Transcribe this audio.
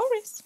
Stories.